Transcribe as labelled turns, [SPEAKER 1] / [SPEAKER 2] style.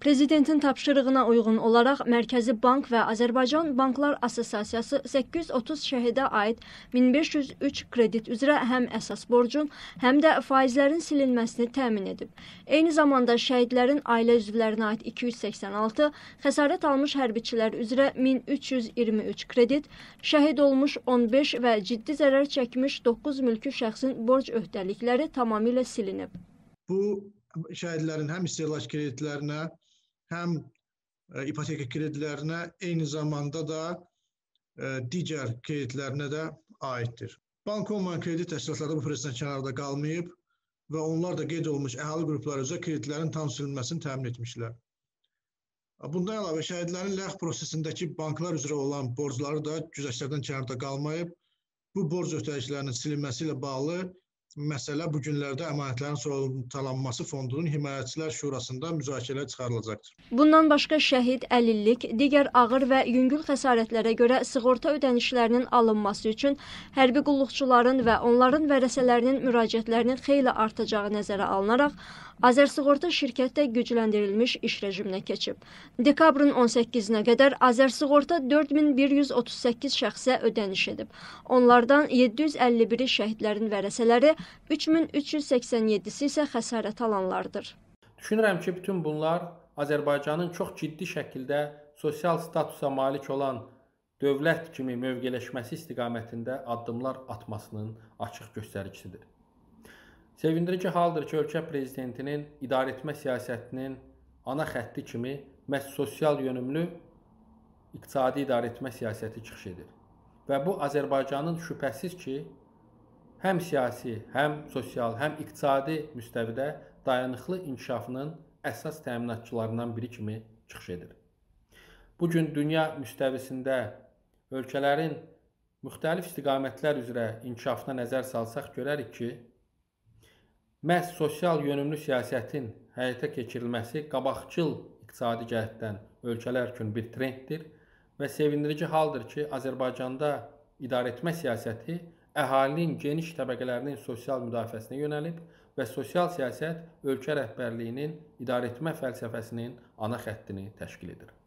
[SPEAKER 1] Prezidentin tapşırığına uyğun olaraq Mərkəzi Bank və Azərbaycan Banklar Assosiasiyası 830 şəhidə aid 1503 kredit üzrə həm əsas borcun, həm də faizlərin silinməsini təmin edib. Eyni zamanda şəhidlərin ailə üzvlərinə aid 286, xəsarət almış hərbiçilər üzrə 1323 kredit, şəhid olmuş 15 və ciddi zərər çəkmiş 9 mülki şəxsin borc öhdəlikləri tamamilə silinib.
[SPEAKER 2] Bu şəhidlərin həm istehlak kreditlərinə, həm e, ipoteka kredilərinə, eyni zamanda da e, digər kreditlərinə də aiddir. Bank olmayan kredit təşkilatları bu prosesdən kənarda qalmayıb və onlar da qeyd olunmuş əhali qrupları üzrə kreditlərin tam silinməsini təmin etmişlər. Bundan əlavə şəhidlərin ləğv prosesindəki banklar üzrə olan borcları da güzəştlərdən kənarda qalmayıb. Bu borc öhdəliklərinin silinməsi ilə bağlı məsələ bu günlərdə əmanətlərin sorğutalanması fondunun himayəçilər şurasında müzakirəyə çıxarılacaqdır.
[SPEAKER 1] Bundan başqa şəhid, əlillik, digər ağır və yüngül xəsarətlərə görə sığorta ödənişlərinin alınması üçün hərbi qulluqçuların və onların vərəsələrinin müraciətlərinin xeyli artacağı nəzərə alınaraq Azərsığorta şirkət də gücləndirilmiş iş rejiminə keçib. Dekabrın 18-nə qədər Azərsığorta 4138 şəxsə ödəniş edib. Onlardan 751-i şəhidlərin vərəsələri, 3387-si isə xəsarət alanlardır.
[SPEAKER 3] Düşünürəm ki, bütün bunlar Azərbaycanın çox ciddi şəkildə sosial statusa malik olan dövlət kimi mövqeləşməsi istiqamətində addımlar atmasının açıq göstəricisidir. Sevindirici haldır ki, ölkə prezidentinin idarəetmə siyasətinin ana xətti kimi məhz sosial yönümlü iqtisadi idarəetmə siyasəti çıxış edir. Və bu Azərbaycanın şübhəsiz ki, həm siyasi, həm sosial, həm iqtisadi müstəvidə dayanıqlı inkişafının əsas təminatçılarından biri kimi çıxış edir. Bu gün dünya müstəvisində ölkələrin müxtəlif istiqamətlər üzrə inkişafına nəzər salsaq görərik ki, Məhz sosial yönümlü siyasətin həyata keçirilməsi qabaqcıl iqtisadi cəhətdən ölkələr üçün bir trenddir və sevindirici haldır ki, Azərbaycanda idarəetmə siyasəti əhalinin geniş təbəqələrinin sosial müdafiəsinə yönəlib və sosial siyasət ölkə rəhbərliyinin idarəetmə fəlsəfəsinin ana xəttini təşkil edir.